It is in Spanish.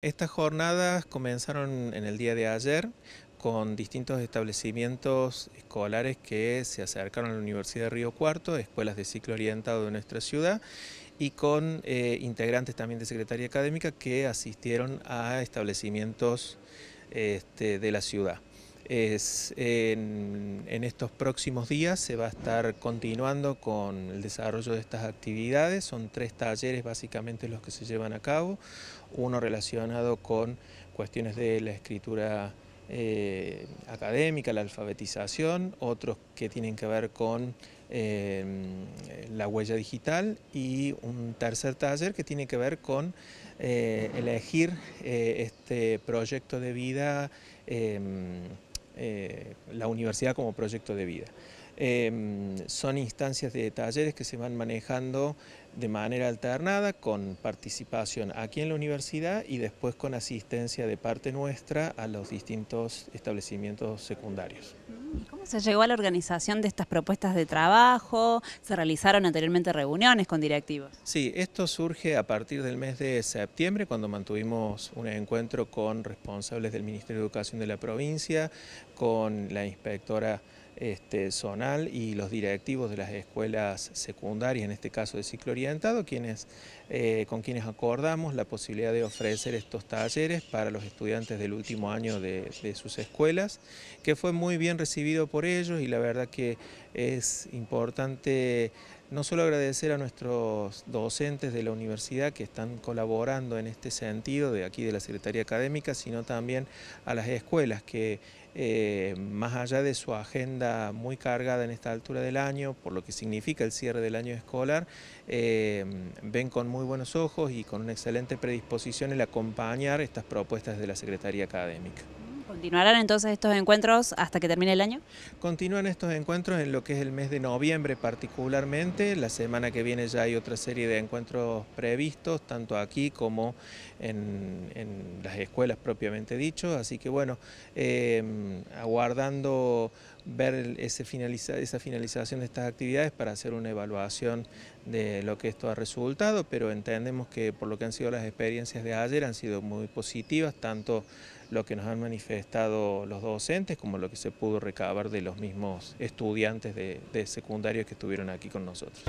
Estas jornadas comenzaron en el día de ayer con distintos establecimientos escolares que se acercaron a la Universidad de Río Cuarto, escuelas de ciclo orientado de nuestra ciudad, y con eh, integrantes también de Secretaría Académica que asistieron a establecimientos este, de la ciudad. Es, en, estos próximos días se va a estar continuando con el desarrollo de estas actividades. Son tres talleres básicamente los que se llevan a cabo. Uno relacionado con cuestiones de la escritura eh, académica, la alfabetización, otros que tienen que ver con eh, la huella digital y un tercer taller que tiene que ver con eh, elegir este proyecto de vida eh, la universidad como proyecto de vida. Em, son instancias de talleres que se van manejando de manera alternada con participación aquí en la universidad y después con asistencia de parte nuestra a los distintos establecimientos secundarios. ¿Cómo se llegó a la organización de estas propuestas de trabajo? ¿Se realizaron anteriormente reuniones con directivos? Sí, esto surge a partir del mes de septiembre cuando mantuvimos un encuentro con responsables del Ministerio de Educación de la provincia, con la inspectora este, zonal y los directivos de las escuelas secundarias, en este caso de ciclo orientado, eh, con quienes acordamos la posibilidad de ofrecer estos talleres para los estudiantes del último año de sus escuelas, que fue muy bien recibido por ellos y la verdad que es importante no solo agradecer a nuestros docentes de la universidad que están colaborando en este sentido, de aquí de la Secretaría Académica, sino también a las escuelas que eh, más allá de su agenda muy cargada en esta altura del año, por lo que significa el cierre del año escolar, eh, ven con muy buenos ojos y con una excelente predisposición el acompañar estas propuestas de la Secretaría Académica. ¿Continuarán entonces estos encuentros hasta que termine el año? Continúan estos encuentros en lo que es el mes de noviembre particularmente. La semana que viene ya hay otra serie de encuentros previstos, tanto aquí como en, las escuelas propiamente dicho. Así que bueno, eh, aguardando ver ese esa finalización de estas actividades para hacer una evaluación de lo que esto ha resultado, pero entendemos que por lo que han sido las experiencias de ayer han sido muy positivas, tanto lo que nos han manifestado los docentes como lo que se pudo recabar de los mismos estudiantes de, de secundario que estuvieron aquí con nosotros.